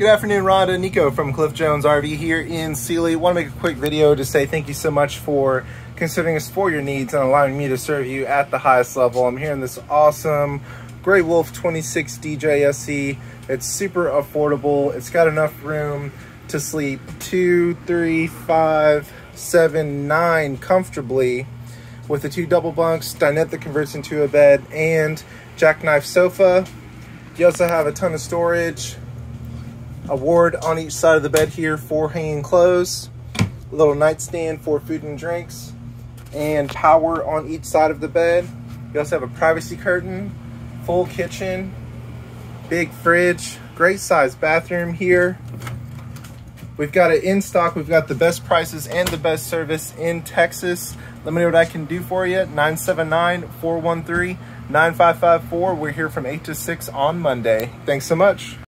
Good afternoon, Rhonda. Niko from Cliff Jones RV here in Sealy. Want to make a quick video to say thank you so much for considering us for your needs and allowing me to serve you at the highest level. I'm here in this awesome Grey Wolf 26 DJ SE. It's super affordable. It's got enough room to sleep two, three, five, seven, nine comfortably with the two double bunks, dinette that converts into a bed, and jackknife sofa. You also have a ton of storage, a ward on each side of the bed here for hanging clothes, a little nightstand for food and drinks, and power on each side of the bed. You also have a privacy curtain, full kitchen, big fridge, great size bathroom here. We've got it in stock. We've got the best prices and the best service in Texas. Let me know what I can do for you. 979-413-9554. We're here from 8 to 6 on Monday. Thanks so much.